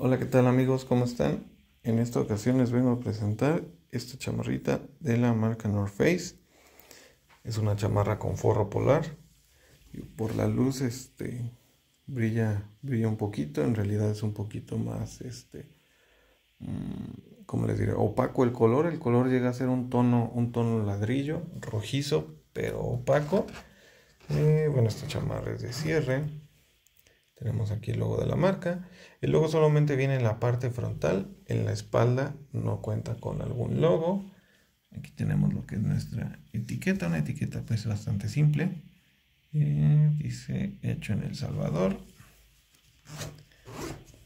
Hola, ¿qué tal amigos? ¿Cómo están? En esta ocasión les vengo a presentar esta chamarrita de la marca North Face. Es una chamarra con forro polar y por la luz este brilla brilla un poquito, en realidad es un poquito más este mm, ¿cómo les diré? opaco el color, el color llega a ser un tono un tono ladrillo, rojizo, pero opaco. Bueno, esta chamarra es de cierre tenemos aquí el logo de la marca. El logo solamente viene en la parte frontal, en la espalda no cuenta con algún logo. Aquí tenemos lo que es nuestra etiqueta, una etiqueta pues bastante simple. Eh, dice hecho en El Salvador.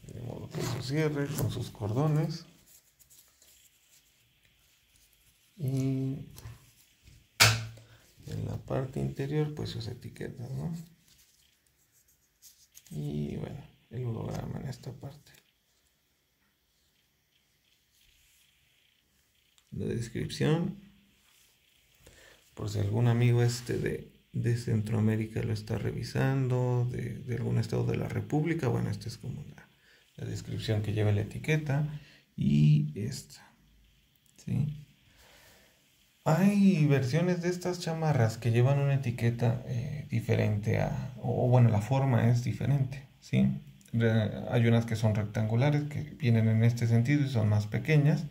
Tenemos lo que su cierre con sus cordones. Y en la parte interior pues sus etiquetas, ¿no? Y bueno el holograma en esta parte la descripción por si algún amigo este de, de Centroamérica lo está revisando de, algún estado de la república bueno esta es como la, la descripción que lleva la etiqueta y esta ¿sí? Hay versiones de estas chamarras que llevan una etiqueta eh, diferente a, o bueno, la forma es diferente, ¿sí? Hay unas que son rectangulares, que vienen en este sentido y son más pequeñas.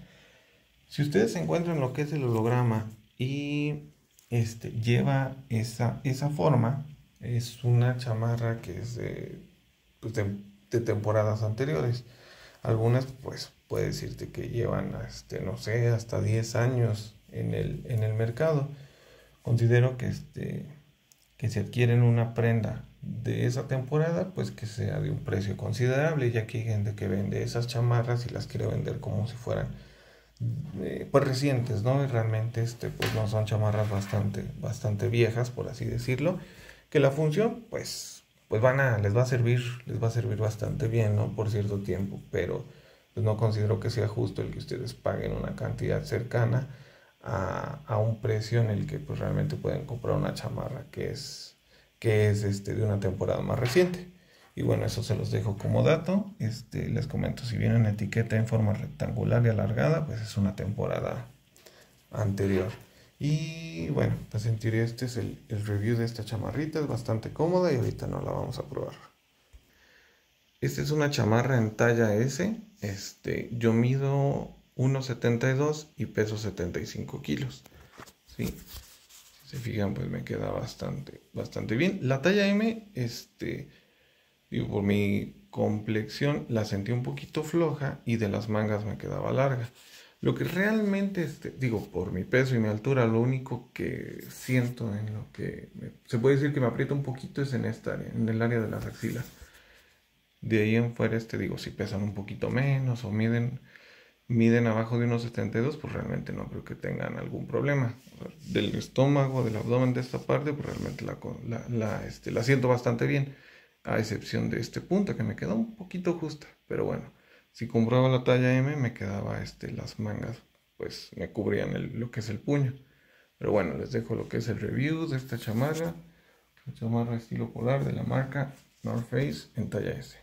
Si ustedes encuentran lo que es el holograma y este, lleva esa, esa forma, es una chamarra que es de, pues de, temporadas anteriores. Algunas, pues, puede decirte que llevan, este, no sé, hasta 10 años en el, en el mercado. Considero que, este, que si adquieren una prenda de esa temporada, pues que sea de un precio considerable, ya que hay gente que vende esas chamarras y las quiere vender como si fueran eh, pues recientes, ¿no? Y realmente este, pues no son chamarras bastante, bastante viejas, por así decirlo, que la función, pues, pues van a, les va a servir, les va a servir bastante bien, ¿no? Por cierto tiempo, pero pues no considero que sea justo el que ustedes paguen una cantidad cercana a, un precio en el que pues realmente pueden comprar una chamarra que es, que es este, de una temporada más reciente. Y bueno, eso se los dejo como dato. Este, les comento, si viene una etiqueta en forma rectangular y alargada, pues es una temporada anterior. Y bueno, pues sentiré este es el, el, review de esta chamarrita, es bastante cómoda y ahorita no la vamos a probar. Esta es una chamarra en talla S. Este, yo mido 1,72 y peso 75 kilos. ¿sí? Si se fijan, pues me queda bastante, bastante bien. La talla M, este, digo, por mi complexión la sentí un poquito floja y de las mangas me quedaba larga. Lo que realmente, este, digo, por mi peso y mi altura, lo único que siento en lo que se puede decir que me aprieta un poquito es en esta área, en el área de las axilas. De ahí en fuera, este, digo, si pesan un poquito menos o miden miden abajo de unos 72, pues realmente no creo que tengan algún problema. Del estómago, del abdomen de esta parte, pues realmente la, la, este, la siento bastante bien, a excepción de este punto que me queda un poquito justa. Pero bueno, si compraba la talla M, me quedaba este, las mangas, pues me cubrían el, lo que es el puño. Pero bueno, les dejo lo que es el review de esta chamarra, la chamarra estilo polar de la marca North Face en talla S.